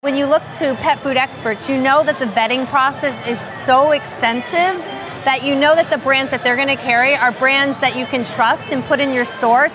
When you look to pet food experts, you know that the vetting process is so extensive that you know that the brands that they're going to carry are brands that you can trust and put in your store.